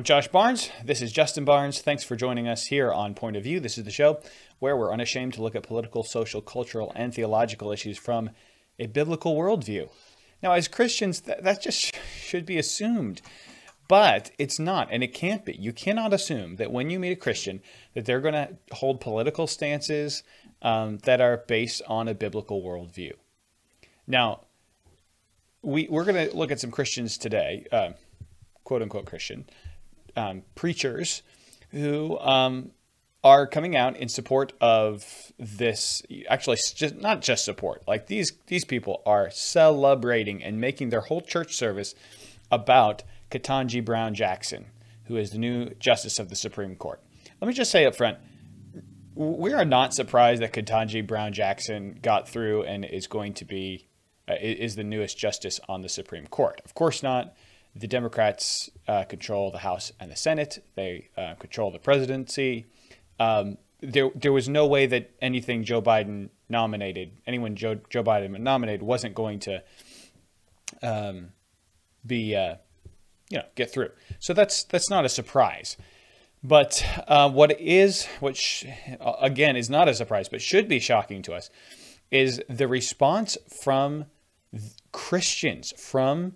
I'm Josh Barnes. This is Justin Barnes. Thanks for joining us here on Point of View. This is the show where we're unashamed to look at political, social, cultural, and theological issues from a biblical worldview. Now, as Christians, that, that just should be assumed. But it's not, and it can't be. You cannot assume that when you meet a Christian, that they're going to hold political stances um, that are based on a biblical worldview. Now, we, we're going to look at some Christians today, uh, quote unquote Christian, um, preachers who um, are coming out in support of this. Actually, just not just support. Like these these people are celebrating and making their whole church service about Ketanji Brown Jackson, who is the new justice of the Supreme Court. Let me just say up front. We are not surprised that Ketanji Brown Jackson got through and is going to be uh, is the newest justice on the Supreme Court. Of course not. The Democrats uh, control the House and the Senate. They uh, control the presidency. Um, there, there was no way that anything Joe Biden nominated, anyone Joe, Joe Biden nominated, wasn't going to um, be, uh, you know, get through. So that's that's not a surprise. But uh, what is, which again is not a surprise, but should be shocking to us, is the response from Christians, from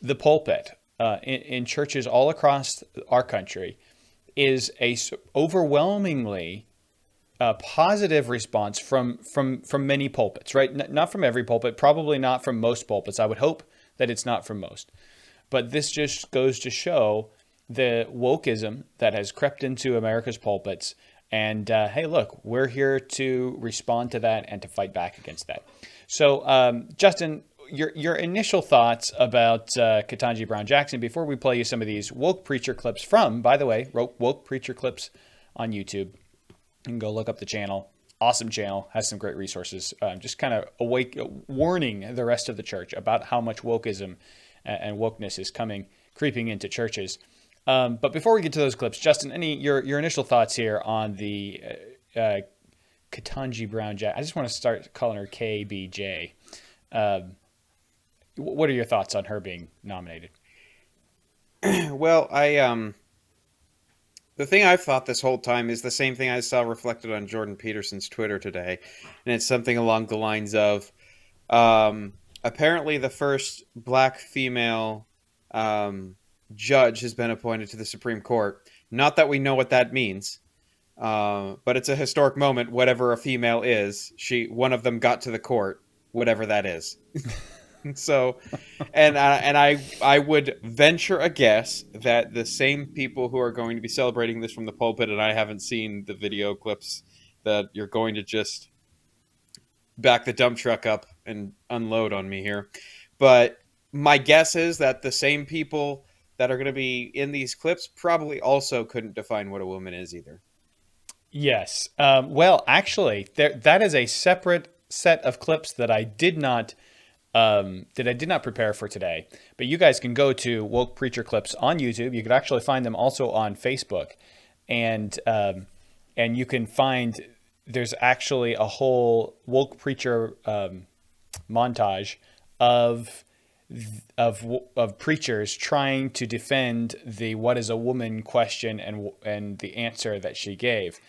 the pulpit uh, in, in, churches all across our country is a overwhelmingly uh, positive response from from from many pulpits, right? N- not from every pulpit, probably not from most pulpits. I would hope that it's not from most, but this just goes to show the wokeism that has crept into America's pulpits. And uh, hey, look, we're here to respond to that and to fight back against that. So, um, Justin, your your initial thoughts about uh, Ketanji Brown Jackson before we play you some of these woke preacher clips from, by the way, woke preacher clips on YouTube. You can go look up the channel. Awesome channel has some great resources. Um, just kind of awake, warning the rest of the church about how much wokeism and wokeness is coming, creeping into churches. Um, but before we get to those clips, Justin, any your your initial thoughts here on the uh, uh, Ketanji Brown Jack? I just want to start calling her KBJ. Um, what are your thoughts on her being nominated? well, I um the thing I've thought this whole time is the same thing I saw reflected on Jordan Peterson's Twitter today, and it's something along the lines of um, apparently the first black female um, judge has been appointed to the Supreme Court. Not that we know what that means, uh, but it's a historic moment. Whatever a female is, she one of them got to the court, whatever that is. so, and uh, and I I would venture a guess that the same people who are going to be celebrating this from the pulpit, and I haven't seen the video clips that you're going to just back the dump truck up and unload on me here, but my guess is that the same people that are going to be in these clips probably also couldn't define what a woman is either. Yes. Um, well, actually, there, that is a separate set of clips that I did not um, that I did not prepare for today. But you guys can go to Woke Preacher Clips on YouTube. You could actually find them also on Facebook, and um, and you can find there's actually a whole Woke Preacher um, montage of of of preachers trying to defend the what is a woman question and and the answer that she gave.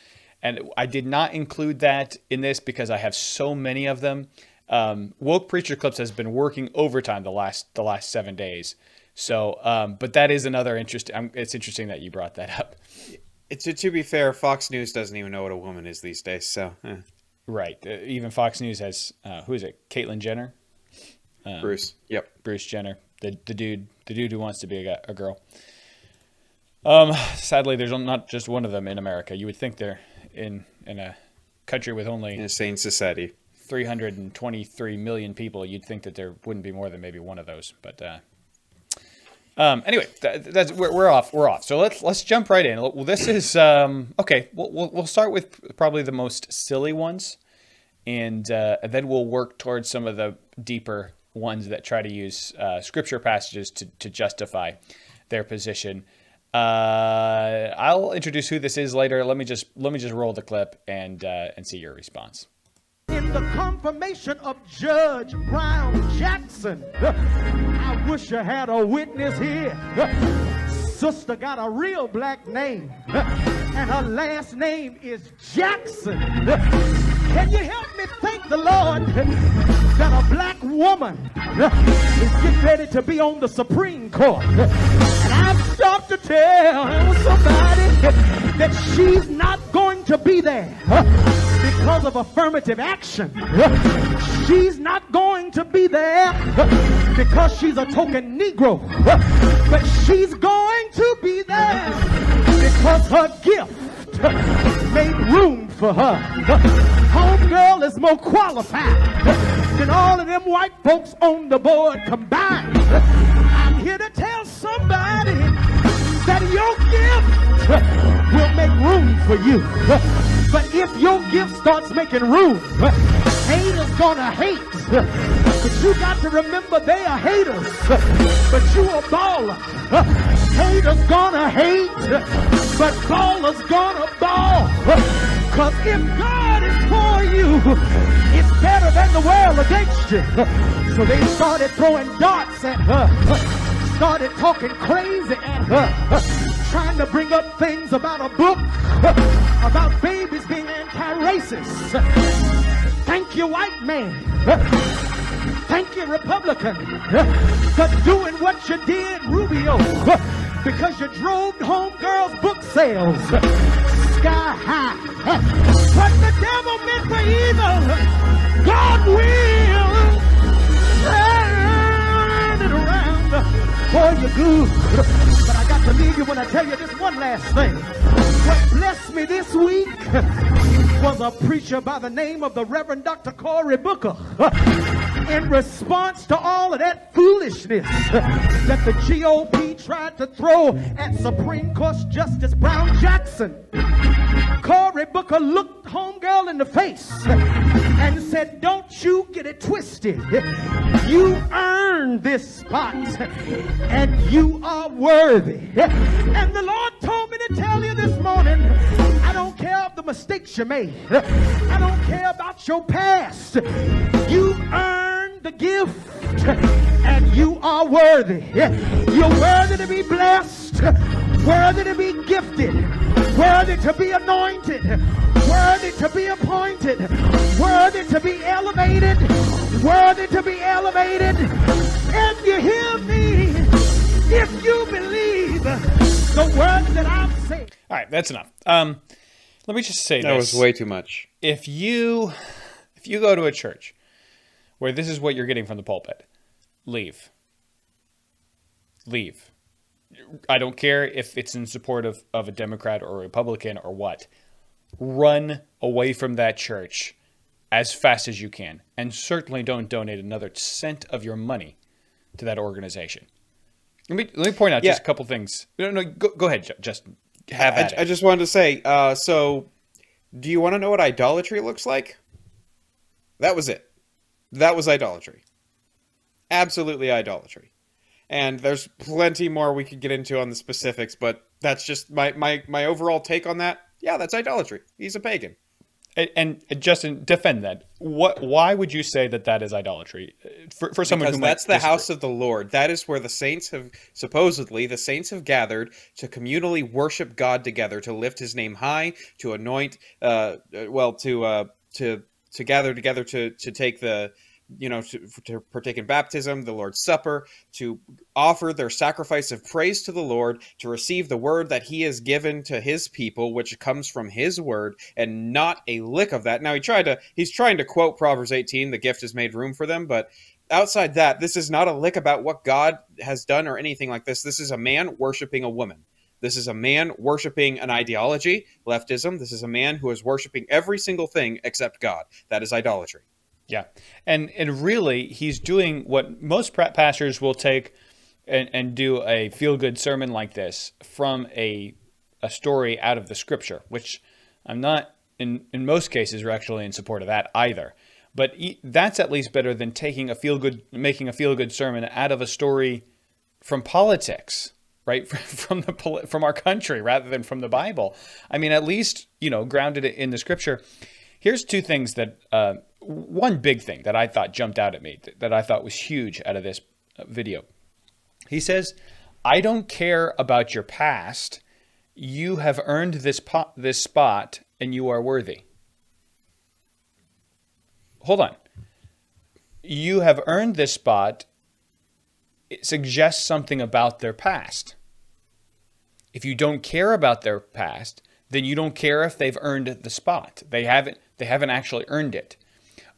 And I did not include that in this because I have so many of them um, woke preacher clips has been working overtime the last the last seven days. So, um, but that is another interesting. Um, it's interesting that you brought that up. It's to be fair, Fox News doesn't even know what a woman is these days. So, eh. right, uh, even Fox News has uh, who is it? Caitlyn Jenner. Um, Bruce. Yep. Bruce Jenner, the the dude, the dude who wants to be a, a girl. Um, sadly, there's not just one of them in America. You would think they're in in a country with only insane society 323 million people, you'd think that there wouldn't be more than maybe one of those. But uh, um, anyway, that, that's we're, we're off. We're off. So let's let's jump right in. Well, this is um, okay. We'll, we'll, start with probably the most silly ones, and, uh, then we'll work towards some of the deeper ones that try to use uh, scripture passages to to justify their position. Uh, I'll introduce who this is later. Let me just let me just roll the clip and uh, and see your response in the confirmation of Judge Brown Jackson. I wish I had a witness here. sister got a real black name, and her last name is Jackson. Can you help me thank the Lord that a black woman is getting ready to be on the Supreme Court? And I've stopped to tell somebody that she's not going to be there because of affirmative action. She's not going to be there because she's a token Negro, but she's going to be there because her gift made room for her. Homegirl is more qualified than all of them white folks on the board combined. I'm here to tell somebody that your gift will make room for you. But if your gift starts making room, haters gonna hate. But you got to remember they are haters, but you a baller. Haters gonna hate, but ballers gonna ball. Cause if God is for you, it's better than the world against you. So they started throwing darts at her, started talking crazy at her, uh, uh, trying to bring up things about a book, uh, about babies being anti-racist. Thank you, white man. Thank you, Republican, for doing what you did, Rubio, because you drove home girls' book sales sky high. What the devil meant for evil, God will But I got to leave you when I tell you this one last thing. What blessed me this week was a preacher by the name of the Reverend Dr. Cory Booker. In response to all of that foolishness that the GOP tried to throw at Supreme Court Justice Brown Jackson, Cory Booker looked homegirl in the face and said, Don't you get it twisted. You earned this spot and you are worthy. And the Lord told me to tell you this morning I don't care of the mistakes you made, I don't care about your past. You earned the gift and you are worthy. You're worthy to be blessed, worthy to be gifted, worthy to be anointed, worthy to be appointed, worthy to be elevated, worthy to be elevated. If you hear me, if you believe the word that I'm saying. All right, that's enough. Um, let me just say That this. was way too much. if you if you go to a church where this is what you're getting from the pulpit, leave. Leave. I don't care if it's in support of, of a Democrat or a Republican or what. Run away from that church as fast as you can. And certainly don't donate another cent of your money to that organization. Let me let me point out just a couple things. No, no, go, go ahead, Ju- Justin. Have I, it. I just wanted to say, uh, so do you want to know what idolatry looks like? That was it. That was idolatry. Absolutely idolatry. And there's plenty more we could get into on the specifics, but that's just my, my, my overall take on that. Yeah, that's idolatry. He's a pagan. And, and Justin, defend that. What? Why would you say that that is idolatry for, for someone because who that's the disagree? house of the Lord. That is where the saints have supposedly the saints have gathered to communally worship God together, to lift His name high, to anoint, uh, uh, well, to uh, to to gather together to to take the you know to, to partake in baptism, the Lord's Supper, to offer their sacrifice of praise to the Lord, to receive the word that He has given to His people, which comes from His word, and not a lick of that. Now he tried to he's trying to quote Proverbs 18, the gift has made room for them, but outside that, this is not a lick about what God has done or anything like this. This is a man worshiping a woman. This is a man worshiping an ideology, leftism. This is a man who is worshiping every single thing except God. That is idolatry. Yeah, and and really, he's doing what most pastors will take and, and do a feel good sermon like this from a a story out of the scripture, which I'm not in in most cases are actually in support of that either. But that's at least better than taking a feel good, making a feel good sermon out of a story from politics, right? From the from our country rather than from the Bible. I mean, at least you know grounded in the scripture. Here's two things that uh, one big thing that I thought jumped out at me that, that I thought was huge out of this uh, video. He says, I don't care about your past. You have earned this po- this spot and you are worthy. Hold on. You have earned this spot. It suggests something about their past. If you don't care about their past, then you don't care if they've earned the spot. They haven't they haven't actually earned it.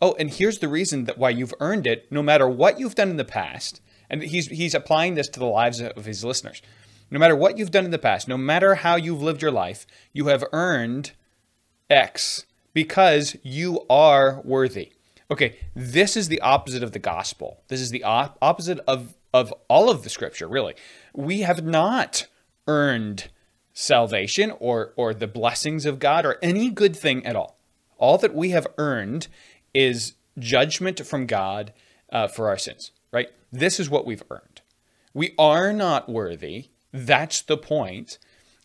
Oh, and here's the reason that why you've earned it no matter what you've done in the past. And he's he's applying this to the lives of his listeners. No matter what you've done in the past, no matter how you've lived your life, you have earned X because you are worthy. Okay, this is the opposite of the gospel. This is the op- opposite of of all of the scripture, really. We have not earned salvation or or the blessings of God or any good thing at all. All that we have earned is judgment from God uh, for our sins. Right? This is what we've earned. We are not worthy. That's the point.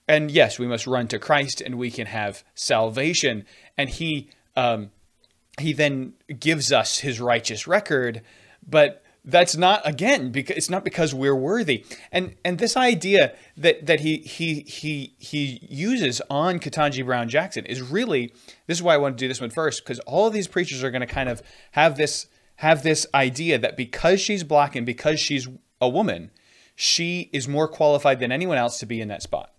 And yes, we must run to Christ, and we can have salvation. And He um, He then gives us His righteous record, but that's not again because it's not because we're worthy. And and this idea that that he he he he uses on Ketanji Brown Jackson is really this is why I want to do this one first because all of these preachers are going to kind of have this have this idea that because she's black and because she's a woman she is more qualified than anyone else to be in that spot.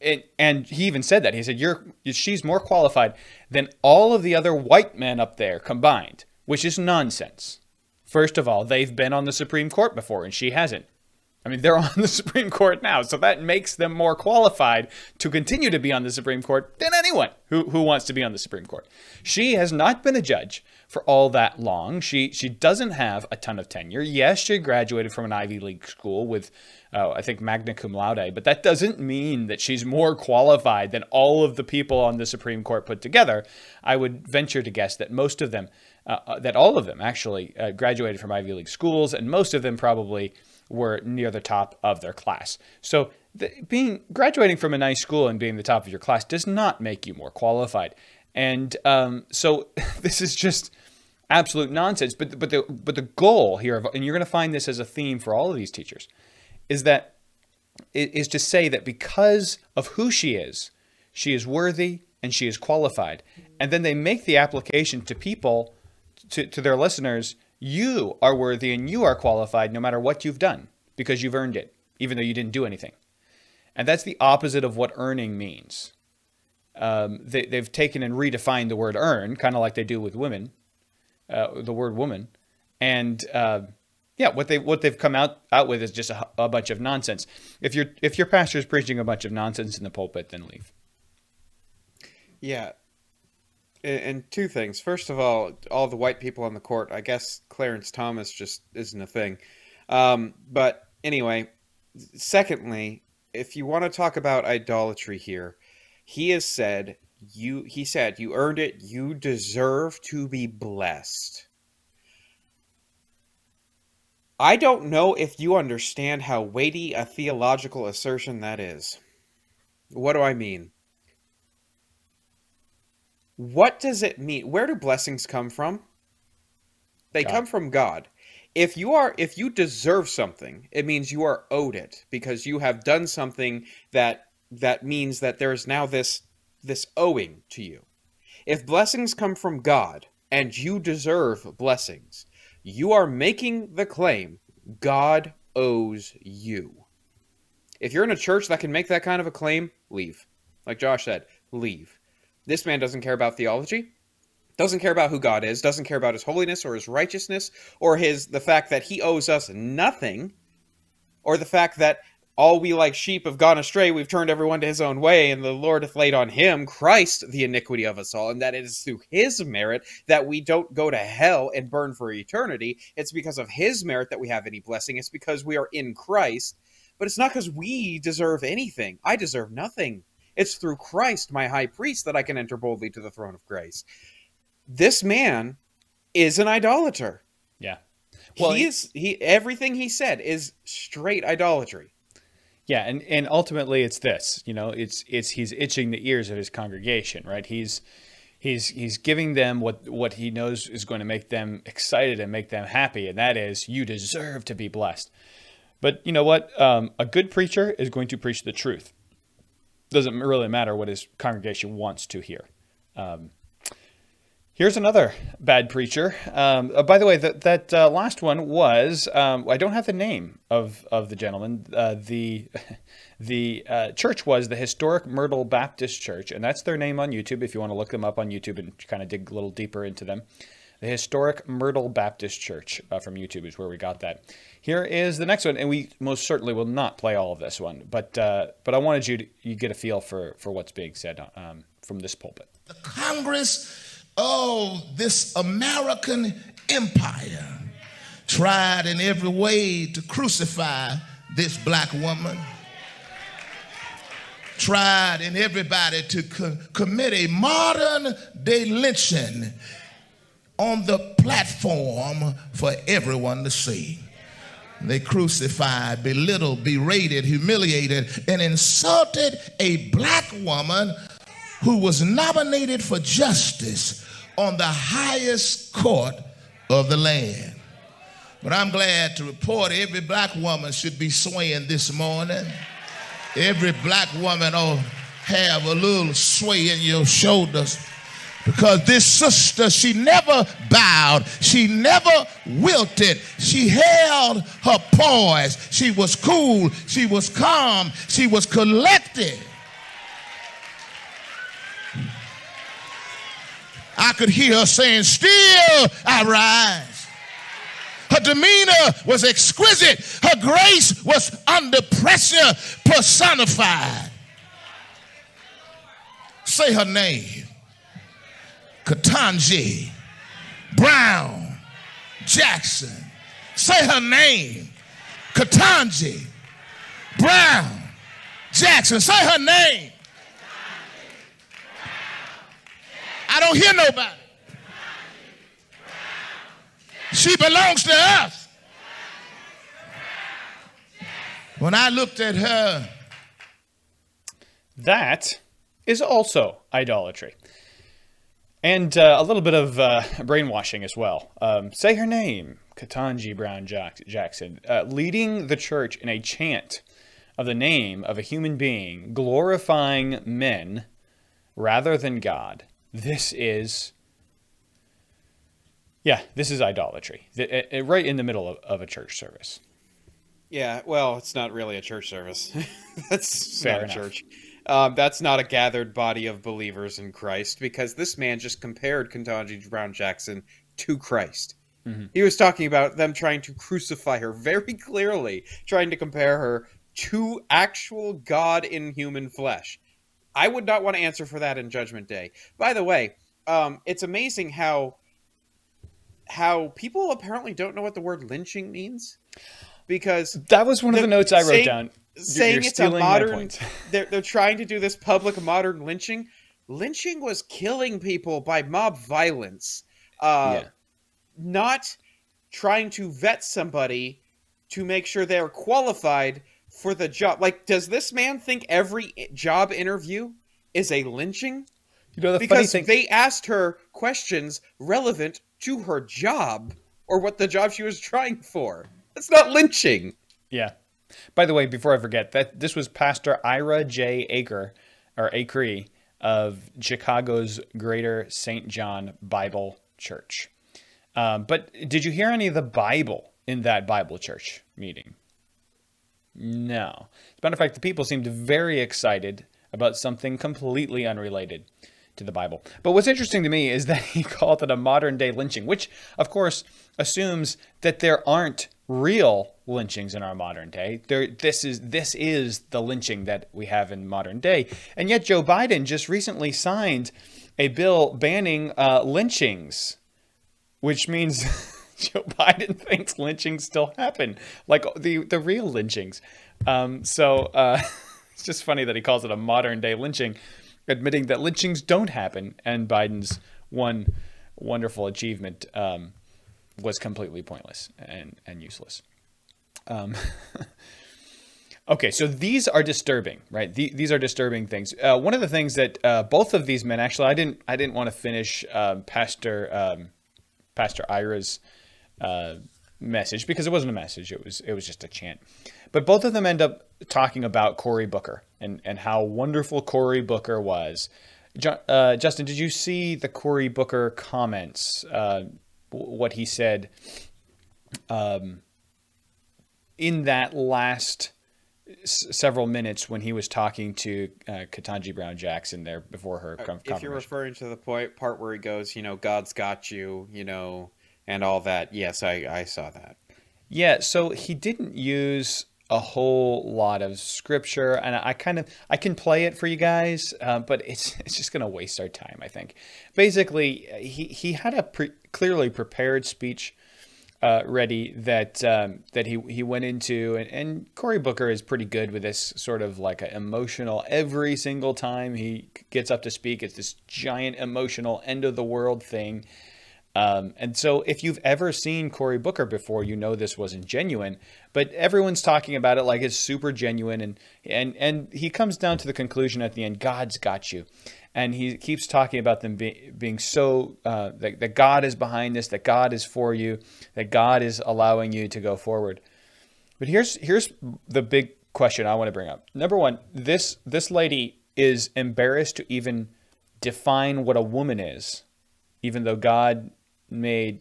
And, and he even said that. He said you're she's more qualified than all of the other white men up there combined which is nonsense First of all, they've been on the Supreme Court before, and she hasn't. I mean, they're on the Supreme Court now, so that makes them more qualified to continue to be on the Supreme Court than anyone who, who wants to be on the Supreme Court. She has not been a judge for all that long. She she doesn't have a ton of tenure. Yes, she graduated from an Ivy League school with, uh, I think, magna cum laude, but that doesn't mean that she's more qualified than all of the people on the Supreme Court put together. I would venture to guess that most of them uh, uh, that all of them actually uh, graduated from Ivy League schools, and most of them probably were near the top of their class. So, the, being graduating from a nice school and being the top of your class does not make you more qualified. And um, so, this is just absolute nonsense. But but the but the goal here, of, and you're going to find this as a theme for all of these teachers, is that is to say that because of who she is, she is worthy and she is qualified. And then they make the application to people to, to their listeners, you are worthy and you are qualified no matter what you've done because you've earned it, even though you didn't do anything. And that's the opposite of what earning means. Um, they, have taken and redefined the word earn, kind of like they do with women, uh, the word woman. And uh, yeah, what they what they've come out out with is just a, a bunch of nonsense. If your if your pastor is preaching a bunch of nonsense in the pulpit, then leave. Yeah, and two things. First of all, all the white people on the court. I guess Clarence Thomas just isn't a thing. Um, but anyway, secondly, if you want to talk about idolatry here, he has said you. He said you earned it. You deserve to be blessed. I don't know if you understand how weighty a theological assertion that is. What do I mean? What does it mean? Where do blessings come from? They God. come from God. If you are if you deserve something, it means you are owed it because you have done something that that means that there is now this this owing to you. If blessings come from God and you deserve blessings, you are making the claim God owes you. If you're in a church that can make that kind of a claim, leave. Like Josh said, leave. This man doesn't care about theology, doesn't care about who God is, doesn't care about his holiness or his righteousness or his the fact that he owes us nothing or the fact that all we like sheep have gone astray, we've turned everyone to his own way, and the Lord hath laid on him, Christ, the iniquity of us all, and that it is through his merit that we don't go to hell and burn for eternity. It's because of his merit that we have any blessing. It's because we are in Christ, but it's not because we deserve anything. I deserve nothing. It's through Christ, my high priest, that I can enter boldly to the throne of grace. This man is an idolater. Yeah. Well, he is he everything he said is straight idolatry. Yeah, and and ultimately it's this, you know, it's it's he's itching the ears of his congregation, right? He's he's he's giving them what what he knows is going to make them excited and make them happy, and that is you deserve to be blessed. But you know what? Um, a good preacher is going to preach the truth. Doesn't really matter what his congregation wants to hear. Um, Here's another bad preacher. Um, uh, by the way, that that uh, last one was um, I don't have the name of of the gentleman. Uh, the the uh, church was the Historic Myrtle Baptist Church, and that's their name on YouTube. If you want to look them up on YouTube and kind of dig a little deeper into them, the Historic Myrtle Baptist Church uh, from YouTube is where we got that. Here is the next one, and we most certainly will not play all of this one, but uh, but I wanted you to you get a feel for for what's being said um, from this pulpit. The Congress oh, this American empire tried in every way to crucify this black woman. Tried in everybody to co- commit a modern day lynching on the platform for everyone to see. They crucified, belittled, berated, humiliated, and insulted a black woman who was nominated for justice on the highest court of the land. But I'm glad to report every black woman should be swaying this morning. Every black woman will have a little sway in your shoulders because this sister, she never bowed, she never wilted, she held her poise, she was cool, she was calm, she was collected. I could hear her saying, Still I rise. Her demeanor was exquisite. Her grace was under pressure personified. Say her name. Ketanji Brown Jackson. Say her name. Ketanji Brown Jackson. Say her name. I don't hear nobody. She belongs to us. When I looked at her, that is also idolatry. And uh, a little bit of uh, brainwashing as well. Um, say her name, Ketanji Brown Jackson, uh, leading the church in a chant of the name of a human being, glorifying men rather than God. This is yeah this is idolatry. Right in the middle of, of a church service. Yeah well it's not really a church service. That's Fair not enough. a church um, that's not a gathered body of believers in christ because this man just compared Ketanji brown jackson to christ mm-hmm. he was talking about them trying to crucify her very clearly trying to compare her to actual god in human flesh I would not want to answer for that in Judgment Day. By the way, um, it's amazing how how people apparently don't know what the word lynching means because that was one the, of the notes I wrote saying, down. Saying it's a modern, they're they're trying to do this public modern lynching. Lynching was killing people by mob violence, uh, yeah. not trying to vet somebody to make sure they're qualified for the job. Like, does this man think every job interview is a lynching? You know, the because thing- they asked her questions relevant to her job or what the job she was trying for. That's not lynching. Yeah. By the way, before I forget, that this was Pastor Ira J. Aker or Acree of Chicago's Greater St. John Bible Church. Um, but did you hear any of the Bible in that Bible church meeting? No. As a matter of fact, the people seemed very excited about something completely unrelated to the Bible. But what's interesting to me is that he called it a modern day lynching, which, of course, assumes that there aren't real lynchings in our modern day. There, this is this is the lynching that we have in modern day, and yet Joe Biden just recently signed a bill banning uh, lynchings, which means Joe Biden thinks lynchings still happen, like the the real lynchings. Um, so uh, it's just funny that he calls it a modern day lynching, admitting that lynchings don't happen, and Biden's one wonderful achievement um, was completely pointless and and useless. Um, okay, so these are disturbing, right? The, these are disturbing things. Uh, one of the things that uh, both of these men actually, I didn't I didn't want to finish um, Pastor um, Pastor Ira's uh, message because it wasn't a message; it was it was just a chant. But both of them end up talking about Cory Booker and and how wonderful Cory Booker was. Uh, Justin, did you see the Cory Booker comments? What he said um, in that last s- several minutes when he was talking to uh, Ketanji Brown Jackson there before her. Uh, if you're referring to the point part where he goes, you know, God's got you, you know, and all that, yes, I, I saw that. Yeah, so he didn't use a whole lot of scripture, and I kind of I can play it for you guys, uh, but it's it's just gonna waste our time. I think. Basically, he he had a pre- clearly prepared speech. Uh, ready that um, that he he went into and, and Cory Booker is pretty good with this sort of like emotional every single time he gets up to speak it's this giant emotional end of the world thing um, and so, if you've ever seen Cory Booker before, you know this wasn't genuine. But everyone's talking about it like it's super genuine, and and and he comes down to the conclusion at the end: God's got you, and he keeps talking about them be, being so uh, that, that God is behind this, that God is for you, that God is allowing you to go forward. But here's here's the big question I want to bring up. Number one, this this lady is embarrassed to even define what a woman is, even though God made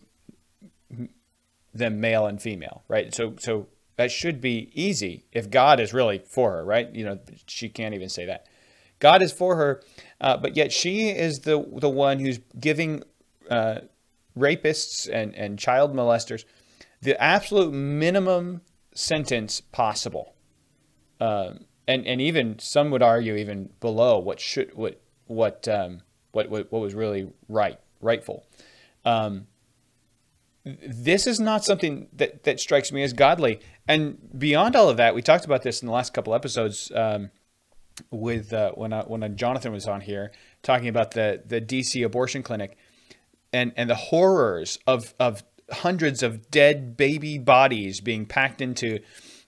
them male and female, right? So so that should be easy if God is really for her, right? You know, she can't even say that. God is for her, uh, but yet she is the the one who's giving uh, rapists and and child molesters the absolute minimum sentence possible, uh, and and even some would argue even below what should what what um, what, what what was really right rightful. Um, this is not something that, that strikes me as godly. And beyond all of that, we talked about this in the last couple episodes um, with uh, when uh, when Jonathan was on here talking about the the DC abortion clinic and and the horrors of of hundreds of dead baby bodies being packed into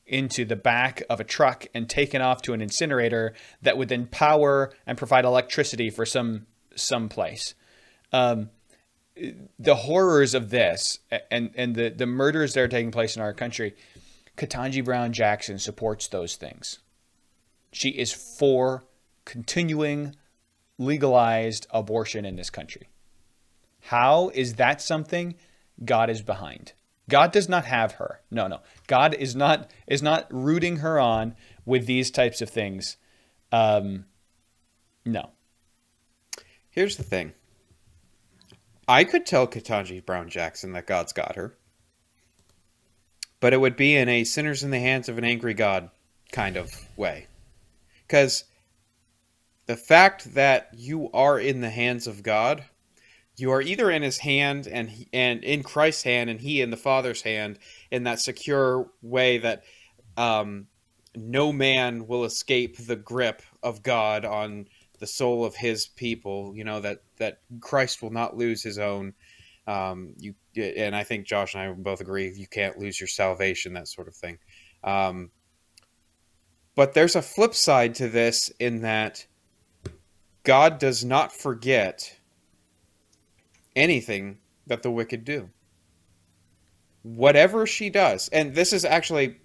into the back of a truck and taken off to an incinerator that would then power and provide electricity for some some place. Um, the horrors of this and and the the murders that are taking place in our country, Ketanji Brown Jackson supports those things. She is for continuing legalized abortion in this country. How is that something God is behind? God does not have her. No, no. God is not is not rooting her on with these types of things. Um, no. Here's the thing. I could tell Ketanji Brown Jackson that God's got her. But it would be in a sinners in the hands of an angry God kind of way. Because the fact that you are in the hands of God, you are either in his hand and and in Christ's hand and he in the Father's hand in that secure way that um, no man will escape the grip of God on the soul of his people. You know that that Christ will not lose his own. Um, you and I think Josh and I both agree you can't lose your salvation, that sort of thing. Um, but there's a flip side to this in that God does not forget anything that the wicked do. Whatever she does, and this is actually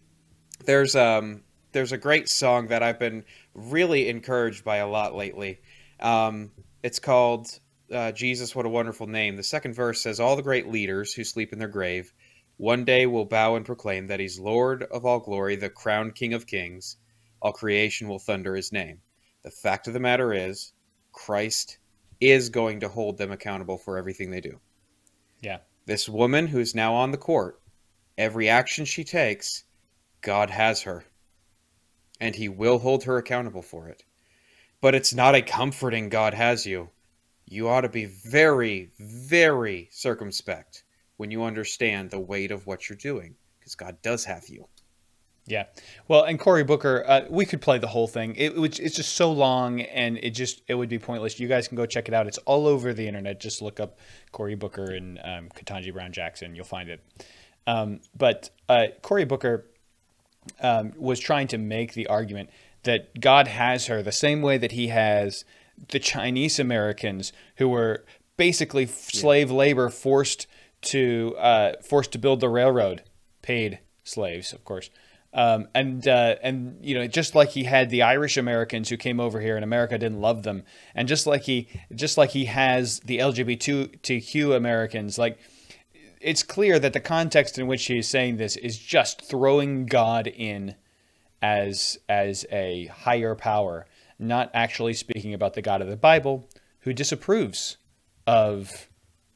there's um there's a great song that I've been really encouraged by a lot lately. Um, it's called uh, Jesus, What a Wonderful Name. The second verse says, All the great leaders who sleep in their grave one day will bow and proclaim that he's Lord of all glory, the crowned King of kings. All creation will thunder his name. The fact of the matter is, Christ is going to hold them accountable for everything they do. Yeah. This woman who's now on the court, every action she takes, God has her. And he will hold her accountable for it. But it's not a comforting God has you you ought to be very, very circumspect when you understand the weight of what you're doing, because God does have you. Yeah. Well, and Cory Booker, uh, we could play the whole thing. It, it, it's just so long, and it just it would be pointless. You guys can go check it out. It's all over the internet. Just look up Cory Booker and um, Ketanji Brown Jackson. You'll find it. Um, but uh, Cory Booker um, was trying to make the argument that God has her the same way that He has the Chinese Americans who were basically slave labor forced to uh, forced to build the railroad paid slaves, of course. Um, and uh, and you know, just like he had the Irish Americans who came over here and America didn't love them, and just like he just like he has the LGBTQ Americans, like it's clear that the context in which he is saying this is just throwing God in as as a higher power, not actually speaking about the God of the Bible who disapproves of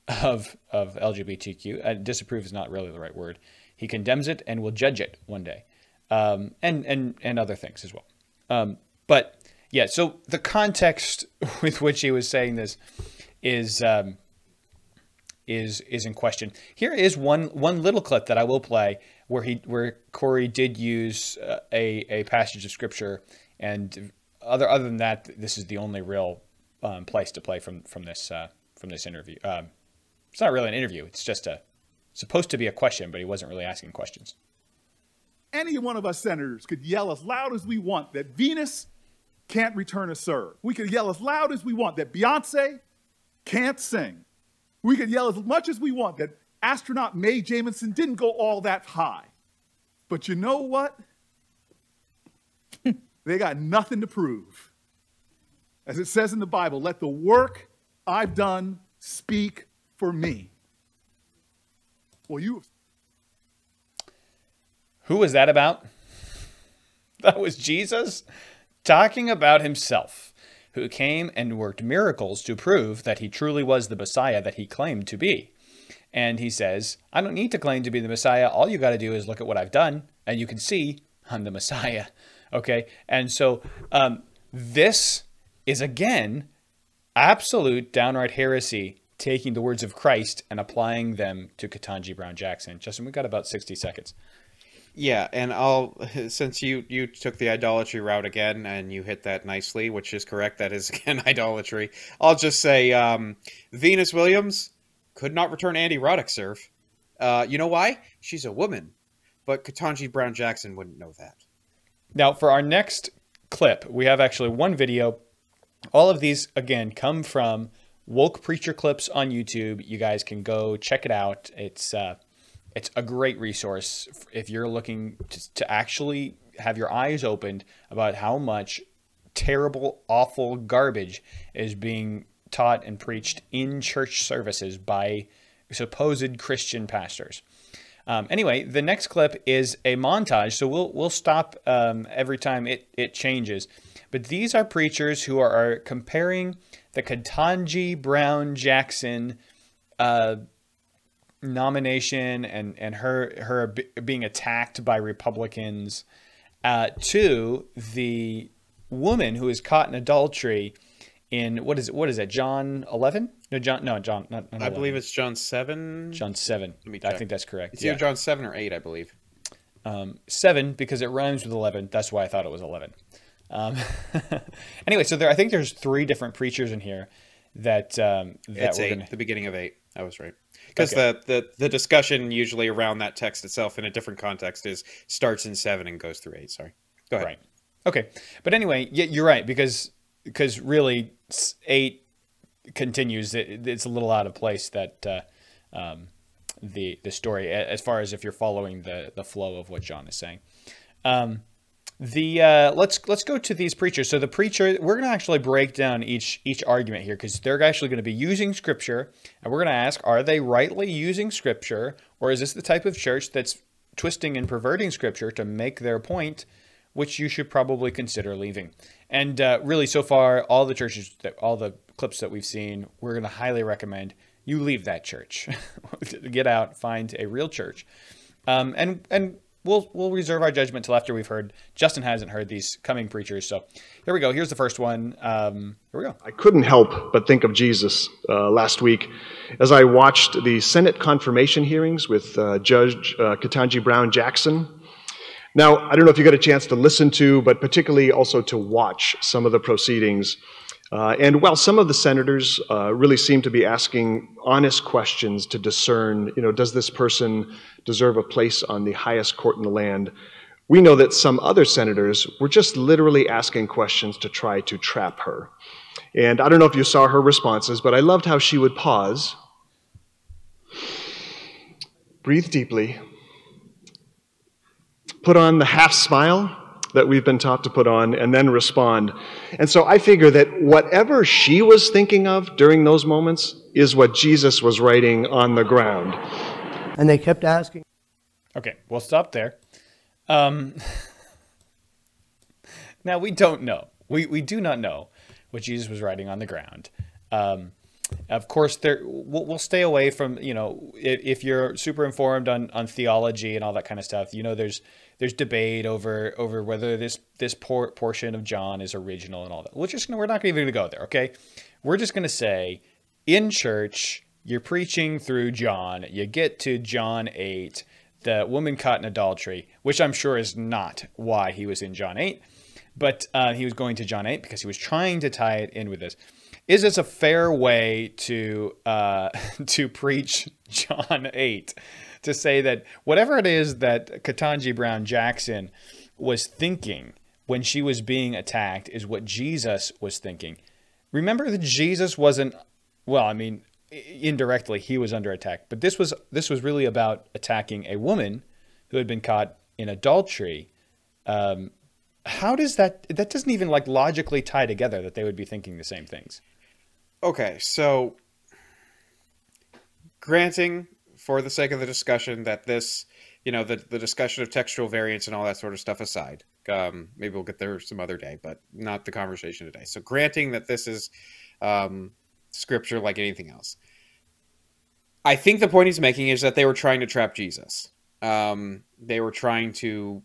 of of LGBTQ. Uh, disapprove is not really the right word. He condemns it and will judge it one day um, and and and other things as well. Um, but yeah, so the context with which he was saying this is um, is is in question. Here is one one little clip that I will play where he where Cory did use uh, a a passage of scripture, and other other than that, this is the only real um, place to play from from this uh, from this interview. Um, it's not really an interview; it's just a supposed to be a question, but he wasn't really asking questions any one of us senators could yell as loud as we want that Venus can't return a serve. We could yell as loud as we want that Beyonce can't sing. We could yell as much as we want that astronaut Mae Jemison didn't go all that high. But you know what? they got nothing to prove. As it says in the Bible, let the work I've done speak for me. Well, you who was that about? That was Jesus talking about himself, who came and worked miracles to prove that he truly was the Messiah that he claimed to be. And he says, I don't need to claim to be the Messiah. All you got to do is look at what I've done, and you can see I'm the Messiah. Okay? And so um, this is, again, absolute downright heresy, taking the words of Christ and applying them to Ketanji Brown Jackson. Justin, we've got about 60 seconds. Yeah, and I'll since you you took the idolatry route again and you hit that nicely, which is correct. That is again idolatry. I'll just say um, Venus Williams could not return Andy Roddick serve. Uh, you know why? She's a woman, but Ketanji Brown Jackson wouldn't know that. Now, for our next clip, we have actually one video. All of these again come from woke preacher clips on YouTube. You guys can go check it out. It's uh, it's a great resource if you're looking to, to actually have your eyes opened about how much terrible, awful garbage is being taught and preached in church services by supposed Christian pastors. Um, anyway, the next clip is a montage, so we'll we'll stop um, every time it it changes. But these are preachers who are, are comparing the Ketanji Brown Jackson uh, nomination and and her her b- being attacked by Republicans uh, to the woman who is caught in adultery in what is it? What is it? John eleven? No, John. No, John. Not, not I believe it's John seven. John seven. Let me check. I think that's correct. It's yeah. either John seven or eight, I believe. Um, seven because it rhymes with eleven. That's why I thought it was eleven. Um, anyway, so there, I think there's three different preachers in here that um, that it's eight. Gonna... The beginning of eight. I was right because okay. the, the the discussion usually around that text itself in a different context is starts in seven and goes through eight. Sorry, go ahead. Right. Okay, but anyway, yeah, you're right because because really eight continues. It, it's a little out of place that uh, um, the the story as far as if you're following the the flow of what John is saying. Um, the uh, let's let's go to these preachers. So the preacher, we're going to actually break down each each argument here because they're actually going to be using scripture, and we're going to ask: Are they rightly using scripture, or is this the type of church that's twisting and perverting scripture to make their point, which you should probably consider leaving? And uh, really, so far, all the churches, that, all the clips that we've seen, we're going to highly recommend you leave that church, get out, find a real church, um, and and we'll we'll reserve our judgment till after we've heard. Justin hasn't heard these coming preachers, so here we go. Here's the first one. Um, here we go. I couldn't help but think of Jesus uh, last week as I watched the Senate confirmation hearings with uh, Judge uh, Ketanji Brown Jackson. Now, I don't know if you got a chance to listen to, but particularly also to watch some of the proceedings. Uh, and while some of the senators uh, really seem to be asking honest questions to discern, you know, does this person deserve a place on the highest court in the land? We know that some other senators were just literally asking questions to try to trap her. And I don't know if you saw her responses, but I loved how she would pause, breathe deeply, put on the half smile that we've been taught to put on and then respond. And so I figure that whatever she was thinking of during those moments is what Jesus was writing on the ground. And they kept asking. Okay, we'll stop there. Um, now, we don't know. We, we do not know what Jesus was writing on the ground. Um, of course, there we'll, we'll, stay away from you know if, if, you're super informed on, on theology and all that kind of stuff. You know, there's there's debate over over whether this this por- portion of John is original and all that. We're just gonna, we're not even going to go there. Okay, we're just going to say in church you're preaching through John. You get to John eight, the woman caught in adultery, which I'm sure is not why he was in John eight, but uh, he was going to John eight because he was trying to tie it in with this is this a fair way to uh, to preach John eight? To say that whatever it is that Ketanji Brown Jackson was thinking when she was being attacked is what Jesus was thinking. Remember that Jesus wasn't well, I mean, indirectly he was under attack, but this was this was really about attacking a woman who had been caught in adultery. Um, how does that that doesn't even like logically tie together that they would be thinking the same things? Okay, so granting for the sake of the discussion that this, you know, the, the discussion of textual variants and all that sort of stuff aside, um, maybe we'll get there some other day, but not the conversation today. So granting that this is um, scripture like anything else, I think the point he's making is that they were trying to trap Jesus. Um, they were trying to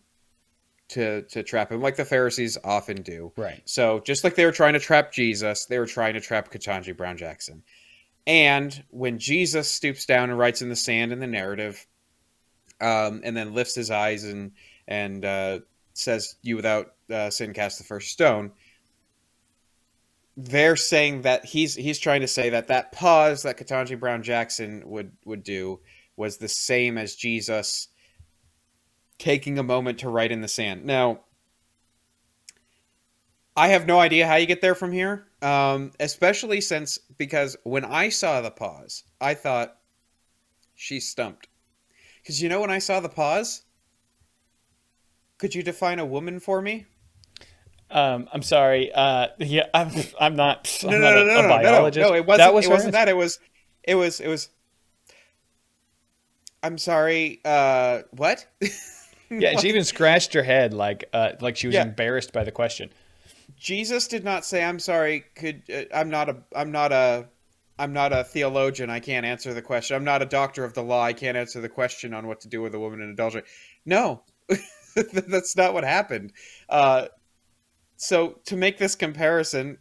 to to trap him, like the Pharisees often do. Right. So just like they were trying to trap Jesus, they were trying to trap Ketanji Brown Jackson. And when Jesus stoops down and writes in the sand in the narrative, um, and then lifts his eyes and and uh, says, "You without uh, sin cast the first stone," they're saying that he's he's trying to say that that pause that Ketanji Brown Jackson would would do was the same as Jesus taking a moment to write in the sand. Now, I have no idea how you get there from here, um, especially since because when I saw the pause, I thought she's stumped. Because you know, when I saw the pause, could you define a woman for me? Um, I'm sorry. Uh, yeah, I'm, I'm not. I'm no, not no, a, no, a no, biologist. no, no, it wasn't. That was it wasn't that. It was. It was. It was. I'm sorry. Uh, what? Yeah, she even scratched her head like uh, like she was Yeah. embarrassed by the question. Jesus did not say, "I'm sorry. Could uh, I'm not a I'm not a I'm not a theologian. I can't answer the question. I'm not a doctor of the law. I can't answer the question on what to do with a woman in adultery." No, that's not what happened. Uh, so to make this comparison,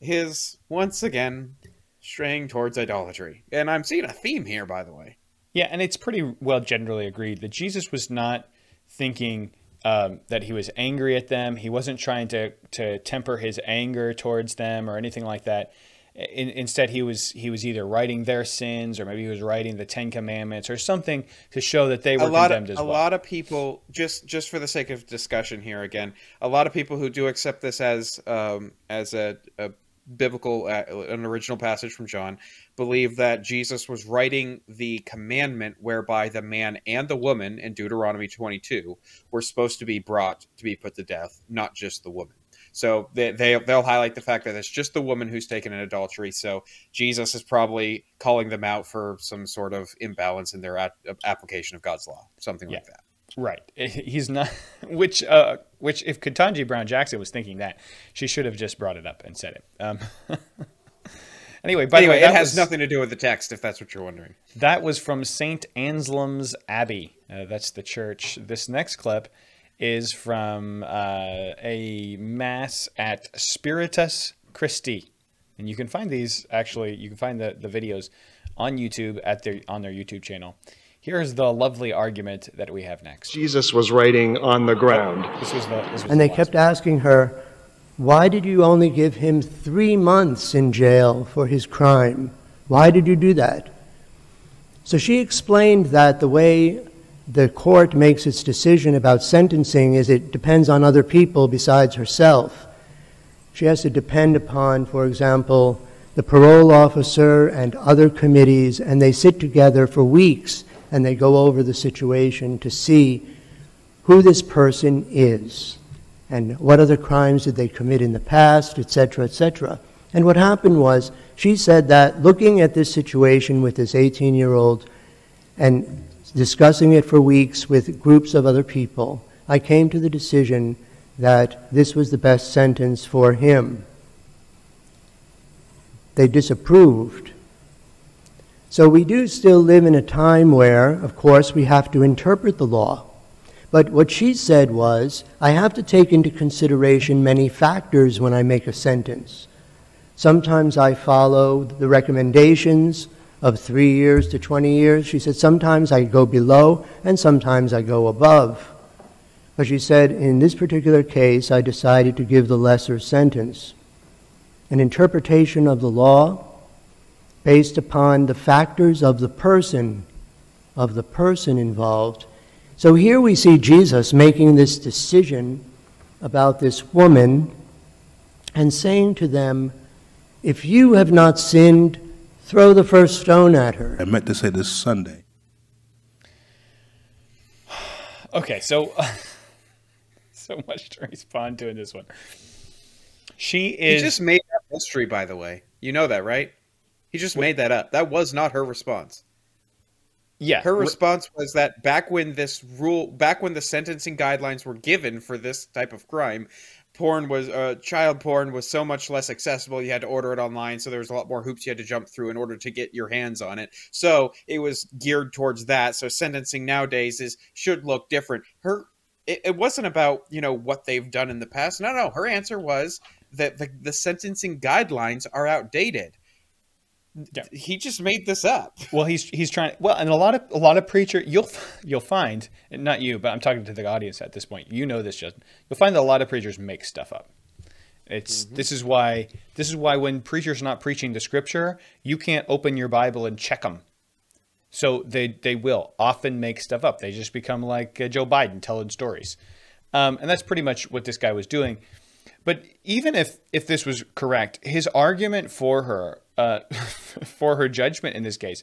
his once again straying towards idolatry, and I'm seeing a theme here, by the way. Yeah, and it's pretty well generally agreed that Jesus was not thinking um, that he was angry at them. He wasn't trying to to temper his anger towards them or anything like that. In, instead, he was he was either writing their sins or maybe he was writing the Ten Commandments or something to show that they were a lot condemned of, as a well. lot of people just just for the sake of discussion here again a lot of people who do accept this as um, as a, a biblical uh, an original passage from john believe that jesus was writing the commandment whereby the man and the woman in deuteronomy 22 were supposed to be brought to be put to death not just the woman so they, they they'll highlight the fact that it's just the woman who's taken in adultery. So Jesus is probably calling them out for some sort of imbalance in their application of God's law, something like that. Right. He's not. Which, uh, which, if Ketanji Brown Jackson was thinking that, she should have just brought it up and said it. Um, anyway, by anyway, the way, it has was, nothing to do with the text, if that's what you're wondering. That was from Saint Anselm's Abbey. Uh, that's the church. This next clip is from uh, a mass at Spiritus Christi, and you can find these actually. You can find the, the videos on YouTube at their on their YouTube channel. Here's the lovely argument that we have next. Jesus was writing on the ground. This was the. This was And the they last kept one. asking her, Why did you only give him three months in jail for his crime? Why did you do that? So she explained that the way the court makes its decision about sentencing is it depends on other people besides herself. She has to depend upon, for example, the parole officer and other committees, and they sit together for weeks and they go over the situation to see who this person is and what other crimes did they commit in the past, etc., etc. And what happened was she said that looking at this situation with this 18 year old and discussing it for weeks with groups of other people, I came to the decision that this was the best sentence for him. They disapproved. So we do still live in a time where, of course, we have to interpret the law. But what she said was, I have to take into consideration many factors when I make a sentence. Sometimes I follow the recommendations of three years to 20 years. She said, sometimes I go below and sometimes I go above. But she said, in this particular case, I decided to give the lesser sentence. An interpretation of the law based upon the factors of the person, of the person involved. So here we see Jesus making this decision about this woman and saying to them, If you have not sinned, throw the first stone at her. I meant to say this Sunday. Okay, so so much to respond to in this one. She is He just made that history, by the way. You know that, right? He just made that up. That was not her response. yeah. Her response was that back when this rule, back when the sentencing guidelines were given for this type of crime, porn was uh, child porn was so much less accessible. You had to order it online, so there was a lot more hoops you had to jump through in order to get your hands on it. So it was geared towards that. So sentencing nowadays is should look different. Her it, it wasn't about you know what they've done in the past. No, no. Her answer was that the, the sentencing guidelines are outdated. Yeah. He just made this up. Well, he's he's trying. Well, and a lot of a lot of preacher you'll you'll find, not you, but I'm talking to the audience at this point. You know this, Justin. You'll find that a lot of preachers make stuff up. It's this is why this is why when preachers are not preaching the scripture, you can't open your Bible and check them. So they they will often make stuff up. They just become like uh, Joe Biden telling stories, um, and that's pretty much what this guy was doing. But even if if this was correct, his argument for her uh, for her judgment in this case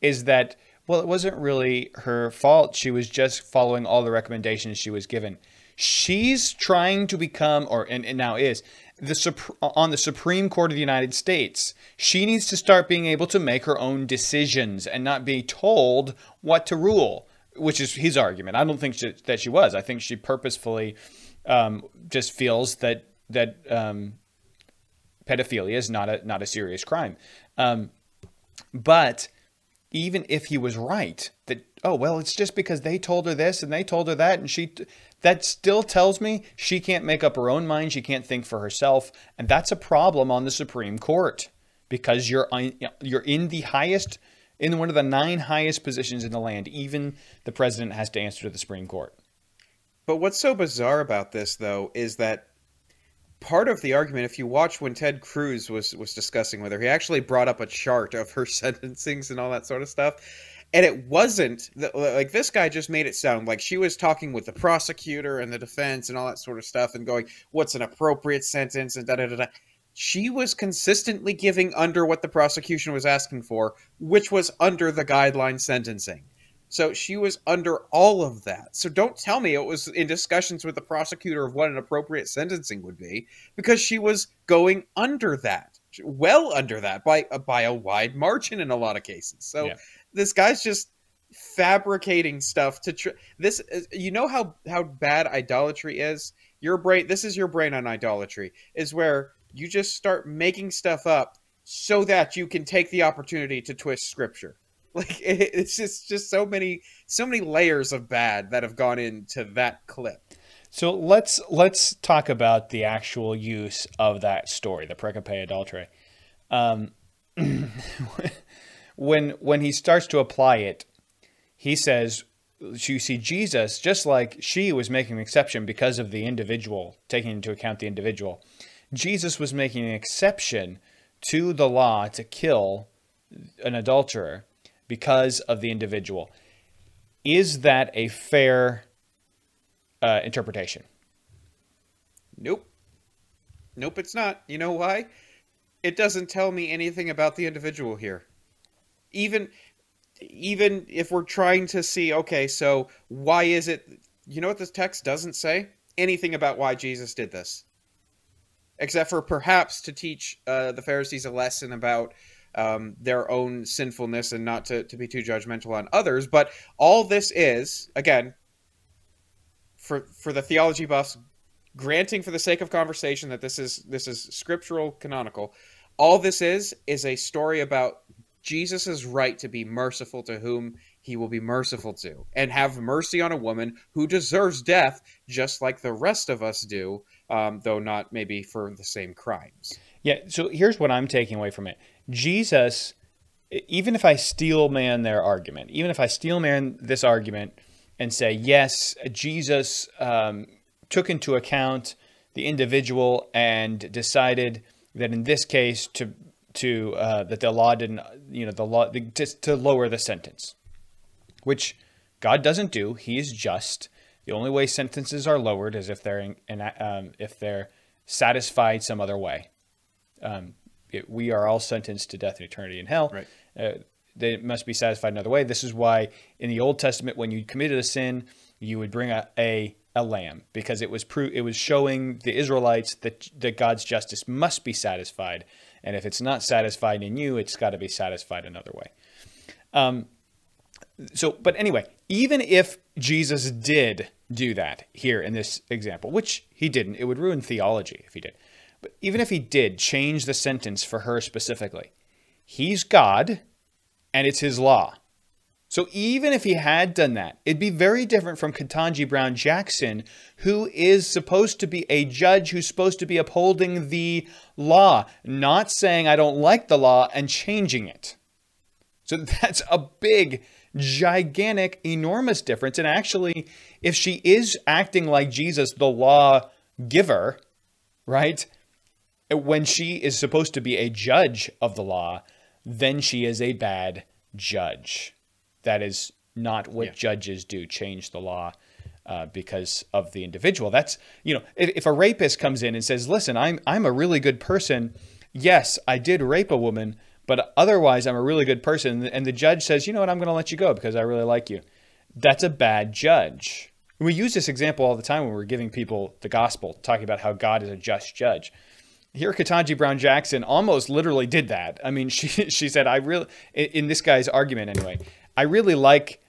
is that well, it wasn't really her fault. She was just following all the recommendations she was given. She's trying to become, or and, and now is the on the Supreme Court of the United States. She needs to start being able to make her own decisions and not be told what to rule, which is his argument. I don't think she, that she was. I think she purposefully um, just feels that that um, pedophilia is not a not a serious crime. Um, but even if he was right that oh well it's just because they told her this and they told her that and she that still tells me she can't make up her own mind she can't think for herself and that's a problem on the supreme court because you're you're in the highest in one of the nine highest positions in the land even the president has to answer to the supreme court But what's so bizarre about this, though, is that part of the argument, if you watch when Ted Cruz was was discussing with her, he actually brought up a chart of her sentencings and all that sort of stuff. And it wasn't like this guy just made it sound like she was talking with the prosecutor and the defense and all that sort of stuff and going, "What's an appropriate sentence?" and da da da da. She was consistently giving under what the prosecution was asking for, which was under the guideline sentencing. So she was under all of that. So don't tell me it was in discussions with the prosecutor of what an appropriate sentencing would be, because she was going under that, well under that by uh, by a wide margin in a lot of cases. So Yeah. this guy's just fabricating stuff to tr- this. is- You know how how bad idolatry is. Your brain. This is your brain on idolatry. Is where you just start making stuff up so that you can take the opportunity to twist scripture like it, it's just just so many so many layers of bad that have gone into that clip So let's let's talk about the actual use of that story, the pericope adultery. Um, when when he starts to apply it, he says, "You see, Jesus, just like she was making an exception because of the individual, taking into account the individual, Jesus was making an exception to the law to kill an adulterer because of the individual. Is that a fair uh, interpretation?" nope nope it's not you know why it doesn't tell me anything about the individual here even even if we're trying to see okay so why is it you know what this text doesn't say? Anything about why Jesus did this. Except for perhaps to teach uh, the Pharisees a lesson about um, their own sinfulness and not to, to be too judgmental on others. But all this is, again, for for the theology buffs, granting for the sake of conversation that this is this is scriptural canonical, all this is is a story about Jesus' right to be merciful to whom he will be merciful to, and have mercy on a woman who deserves death just like the rest of us do, um, though not maybe for the same crimes. Yeah, so here's what I'm taking away from it. Jesus, even if I steel man their argument, even if I steel man this argument and say, yes, Jesus um, took into account the individual and decided that in this case to to uh, that the law didn't you know the law just to lower the sentence which God doesn't do. He is just. The only way sentences are lowered is if they're in, in, um, if they're satisfied some other way. Um, it, we are all sentenced to death and eternity in hell. Right. Uh, they must be satisfied another way. This is why in the Old Testament, when you committed a sin, you would bring a, a, a lamb because it was pro- it was showing the Israelites that that God's justice must be satisfied, and if it's not satisfied in you, it's got to be satisfied another way. Um, so, but anyway, even if Jesus did do that here in this example, which he didn't, it would ruin theology if he did. But even if he did change the sentence for her specifically, he's God and it's his law. So even if he had done that, it'd be very different from Ketanji Brown Jackson, who is supposed to be a judge who's supposed to be upholding the law, not saying I don't like the law and changing it. So that's a big gigantic, enormous difference. And actually, if she is acting like Jesus, the law giver, right? When she is supposed to be a judge of the law, then she is a bad judge. That is not what yeah. judges do, change the law. Uh, because of the individual. That's you know, if, if, a rapist comes in and says, "Listen, I'm I'm a really good person. Yes, I did rape a woman, but otherwise I'm a really good person. And the judge says, you know what, I'm going to let you go because I really like you. That's a bad judge. We use this example all the time when we're giving people the gospel, talking about how God is a just judge. Here, Ketanji Brown Jackson almost literally did that. I mean, she she said, "I really," in this guy's argument anyway, I really like,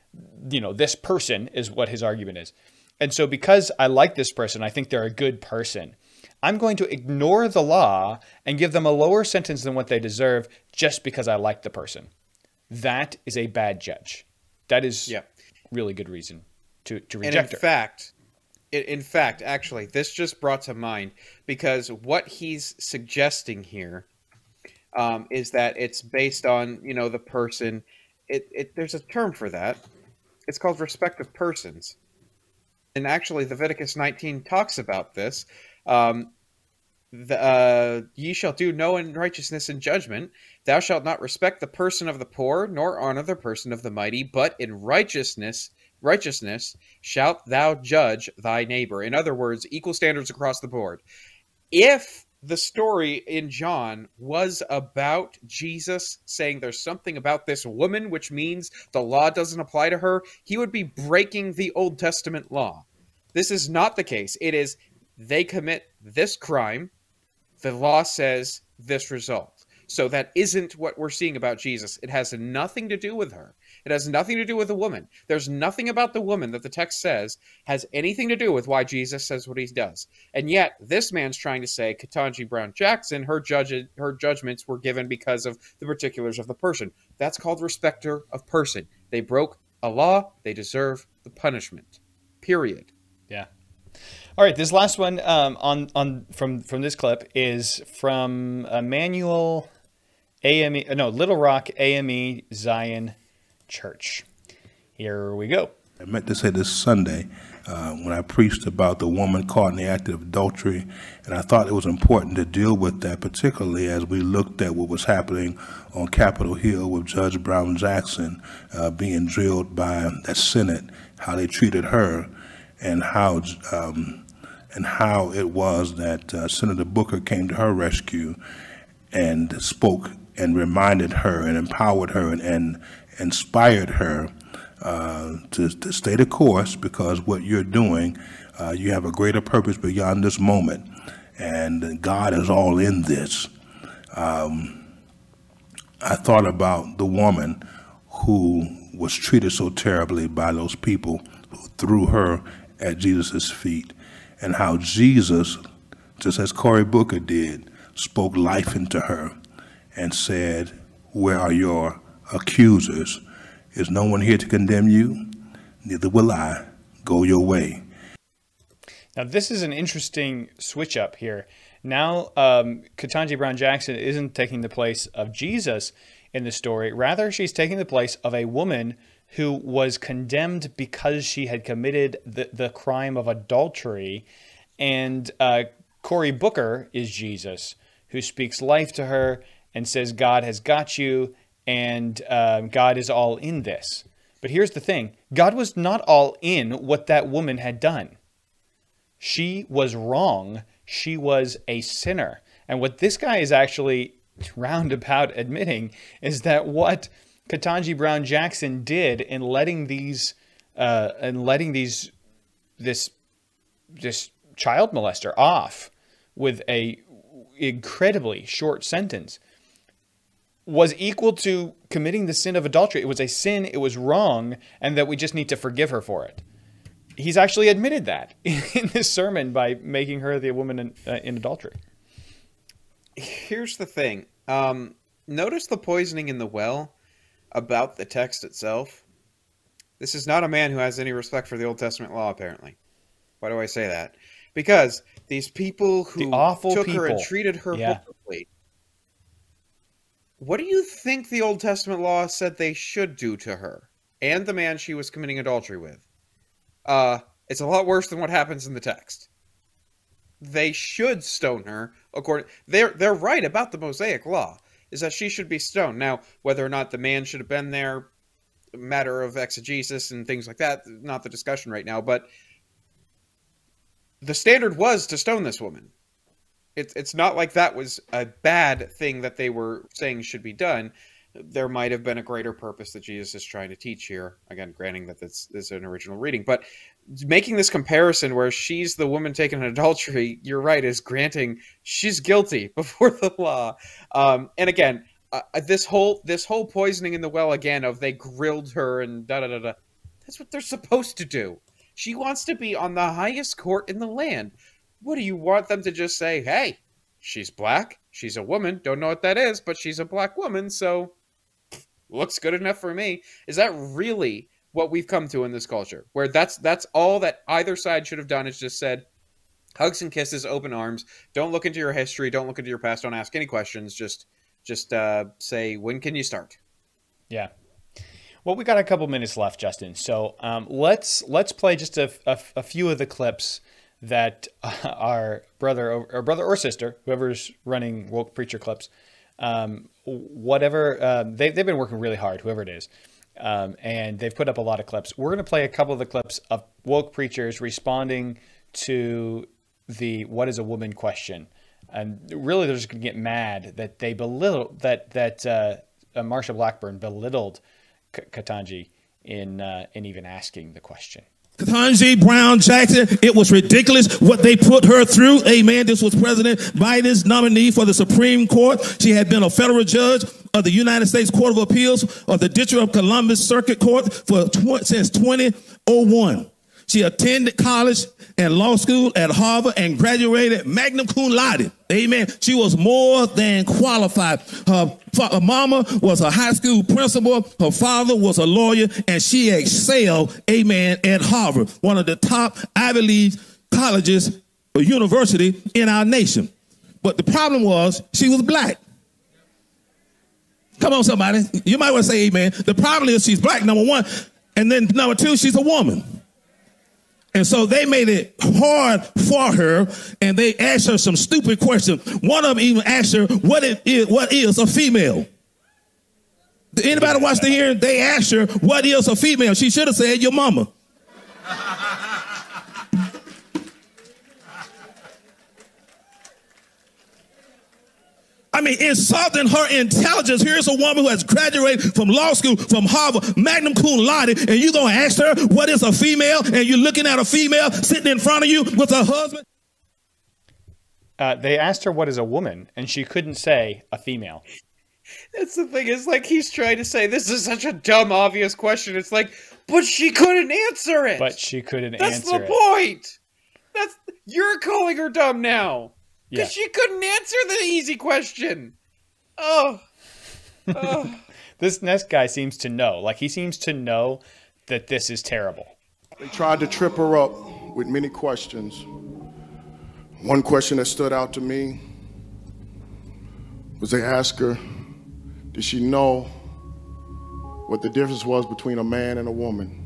you know, this person is what his argument is, and so because I like this person, I think they're a good person. I'm going to ignore the law and give them a lower sentence than what they deserve just because I like the person. That is a bad judge. That is yeah. really good reason to, to reject and in her. fact, in fact, actually, this just brought to mind because what he's suggesting here um, is that it's based on you know the person. It, it there's a term for that. It's called respect of persons, and actually, Leviticus 19 talks about this um, the, uh, ye shall do no unrighteousness in judgment. Thou shalt not respect the person of the poor, nor honor the person of the mighty, but in righteousness, righteousness shalt thou judge thy neighbor. In other words, equal standards across the board. If the story in John was about Jesus saying there's something about this woman which means the law doesn't apply to her, he would be breaking the Old Testament law. This is not the case. It is they commit this crime, the law says this result. So that isn't what we're seeing about Jesus. It has nothing to do with her. It has nothing to do with the woman. There's nothing about the woman that the text says has anything to do with why Jesus says what he does. And yet, this man's trying to say Ketanji Brown Jackson, her judge, her judgments were given because of the particulars of the person. That's called respecter of person. They broke a law. They deserve the punishment. Period. Yeah. All right, this last one um, on on from from this clip is from Emmanuel AME no Little Rock AME Zion Church. Here we go. I meant to say this Sunday uh, when I preached about the woman caught in the act of adultery, and I thought it was important to deal with that, particularly as we looked at what was happening on Capitol Hill with Judge Brown Jackson uh, being drilled by that Senate, how they treated her, and how um, and how it was that uh, Senator Booker came to her rescue and spoke and reminded her and empowered her and, and inspired her uh, to, to stay the course because what you're doing, uh, you have a greater purpose beyond this moment. And God is all in this. Um, I thought about the woman who was treated so terribly by those people who threw her at Jesus' feet, and how Jesus, just as Cory Booker did, spoke life into her and said, Where are your accusers? Is no one here to condemn you? Neither will I. Go your way. Now, this is an interesting switch up here. Now, um, Ketanji Brown Jackson isn't taking the place of Jesus in the story. Rather, she's taking the place of a woman who was condemned because she had committed the, the crime of adultery. And uh, Cory Booker is Jesus, who speaks life to her and says, God has got you, and uh, God is all in this. But here's the thing God was not all in what that woman had done. She was wrong. She was a sinner. And what this guy is actually roundabout admitting is that what Ketanji Brown Jackson did in letting these uh, and letting these this this child molester off with a incredibly short sentence was equal to committing the sin of adultery. It was a sin, it was wrong, and that we just need to forgive her for it. He's actually admitted that in this sermon by making her the woman in, uh, in adultery. Here's the thing. Um, notice the poisoning in the well about the text itself. This is not a man who has any respect for the Old Testament law, apparently. Why do I say that? Because these people who The awful took her and treated her Yeah. What do you think the Old Testament law said they should do to her and the man she was committing adultery with? Uh, it's a lot worse than what happens in the text. They should stone her according they're they're right about the Mosaic law is that she should be stoned. Now, whether or not the man should have been there, matter of exegesis and things like that, not the discussion right now, but the standard was to stone this woman. It's it's not like that was a bad thing that they were saying should be done. There might have been a greater purpose that Jesus is trying to teach here. Again, granting that this, this is an original reading, but making this comparison where she's the woman taken in adultery, you're right, is granting she's guilty before the law. Um, and again, uh, this whole this whole poisoning in the well again of they grilled her and da da da da. That's what they're supposed to do. She wants to be on the highest court in the land. What do you want them to just say? Hey, she's black. She's a woman. Don't know what that is, but she's a black woman, so looks good enough for me. Is that really what we've come to in this culture? Where that's that's all that either side should have done is just said hugs and kisses, open arms. Don't look into your history. Don't look into your past. Don't ask any questions. Just just uh, say when can you start? Yeah. Well, we got a couple minutes left, Justin. So um, let's let's play just a, a, a few of the clips that our brother or brother or sister, whoever's running woke preacher clips, um, whatever um, they they've been working really hard, whoever it is, um, and they've put up a lot of clips. We're going to play a couple of the clips of woke preachers responding to the "What is a woman?" question, and really they're just going to get mad that they belittle that that uh, uh, Marsha Blackburn belittled Ketanji in uh, in even asking the question. Ketanji Brown Jackson, it was ridiculous what they put her through. Amen. This was President Biden's nominee for the Supreme Court. She had been a federal judge of the United States Court of Appeals of the District of Columbus Circuit Court for since 2001. She attended college and law school at Harvard and graduated magna cum laude. Amen. She was more than qualified. Her, her mama was a high school principal. Her father was a lawyer and she excelled, amen, at Harvard, one of the top Ivy League colleges or university in our nation. But the problem was she was black. Come on, somebody. You might want to say amen. The problem is she's black, number one. And then number two, she's a woman. And so they made it hard for her and they asked her some stupid questions. One of them even asked her, what, is, what is a female? Anybody watch the hearing? They asked her, what is a female? She should have said, your mama. I mean, insulting her intelligence. Here's a woman who has graduated from law school, from Harvard, magnum cum laude, and you're going to ask her what is a female, and you're looking at a female sitting in front of you with her husband. Uh, they asked her what is a woman, and she couldn't say a female. That's the thing. Is like he's trying to say this is such a dumb, obvious question. It's like, but she couldn't answer it. But she couldn't answer. That's answer the point. That's you're calling her dumb now Yeah. because she couldn't answer the easy question. Oh, oh. This next guy seems to know. Like he seems to know that this is terrible. They tried to trip her up with many questions. One question that stood out to me was they asked her, did she know what the difference was between a man and a woman?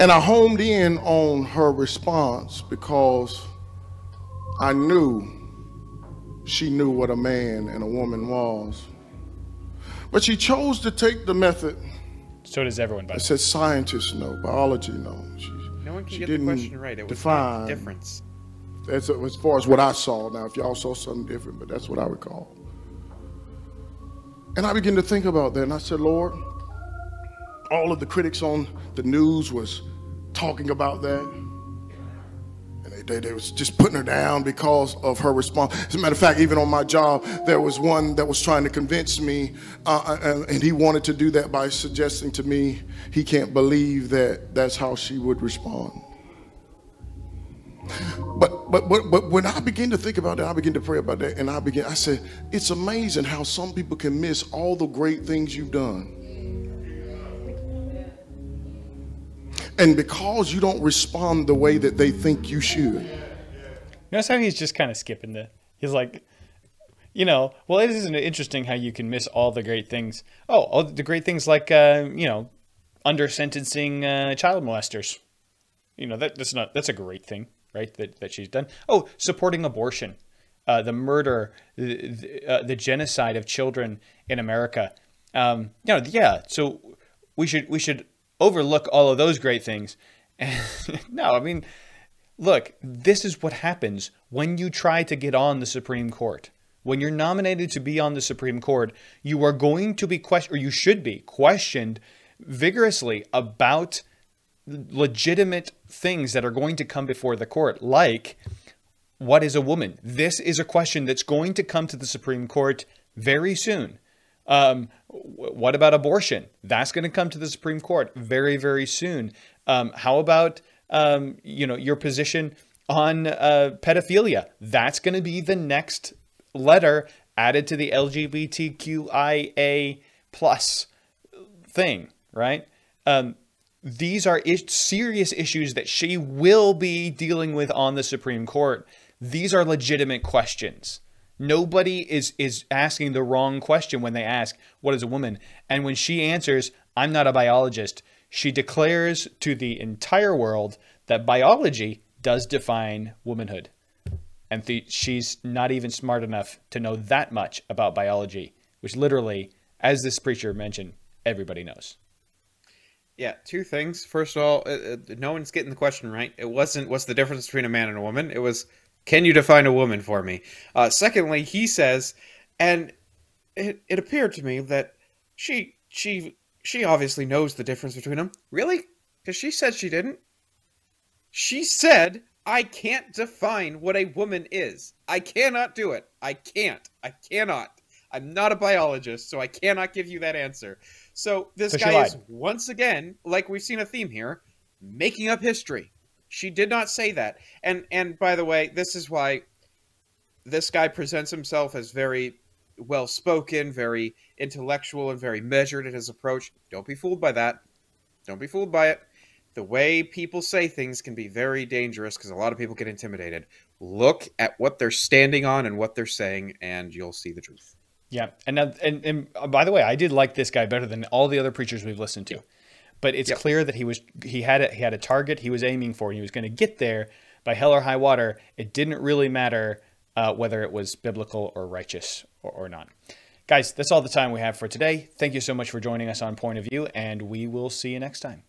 And I homed in on her response because I knew she knew what a man and a woman was. But she chose to take the method So does everyone, by that the way. said scientists know, biology know. She, No one can she get the didn't question right. It was define not difference. As, as far as what I saw. Now, if y'all saw something different, but that's what I recall. And I began to think about that, and I said, Lord, all of the critics on the news was talking about that. And they, they, they was just putting her down because of her response. As a matter of fact, even on my job, there was one that was trying to convince me, uh, and, and he wanted to do that by suggesting to me he can't believe that that's how she would respond. But, but but but when I begin to think about that, I begin to pray about that, and I begin. I said, it's amazing how some people can miss all the great things you've done, and because you don't respond the way that they think you should. Notice how he's just kind of skipping the. He's like, you know, well, it isn't interesting how you can miss all the great things. Oh, all the great things like, uh, you know, under sentencing uh, child molesters. You know, that that's not that's a great thing, right? That that she's done. Oh, supporting abortion, uh, the murder, the the, uh, the genocide of children in America. Um, you know, yeah. So we should we should overlook all of those great things. And, no, I mean, look, this is what happens when you try to get on the Supreme Court. When you're nominated to be on the Supreme Court, you are going to be questioned, or you should be questioned vigorously about legitimate things that are going to come before the court, like what is a woman? This is a question that's going to come to the Supreme Court very soon. Um, what about abortion? That's going to come to the Supreme Court very, very soon. Um, how about um, you know your position on uh, pedophilia? That's going to be the next letter added to the LGBTQIA plus thing, right? Um, these are is- serious issues that she will be dealing with on the Supreme Court. These are legitimate questions. Nobody is is asking the wrong question when they ask, "What is a woman?" And when she answers, "I'm not a biologist," she declares to the entire world that biology does define womanhood. And th- she's not even smart enough to know that much about biology, which literally, as this preacher mentioned, everybody knows. Yeah, two things. First of all, uh, uh, no one's getting the question right. It wasn't what's the difference between a man and a woman. It was can you define a woman for me? Uh, secondly, he says, and it, it appeared to me that she she she obviously knows the difference between them. Really? Because she said she didn't. She said, I can't define what a woman is. I cannot do it. I can't. I cannot. I'm not a biologist, so I cannot give you that answer. So this So guy is once again, like we've seen a theme here, making up history. She did not say that. And and by the way, this is why this guy presents himself as very well spoken, very intellectual, and very measured in his approach. Don't be fooled by that. Don't be fooled by it. The way people say things can be very dangerous because a lot of people get intimidated. Look at what they're standing on and what they're saying, and you'll see the truth. Yeah, and and and uh, by the way, I did like this guy better than all the other preachers we've listened to. But it's Yep. clear that he was he had a, he had a target he was aiming for, and he was going to get there by hell or high water. It didn't really matter uh, whether it was biblical or righteous or, or not. Guys, that's all the time we have for today. Thank you so much for joining us on Point of View, and we will see you next time.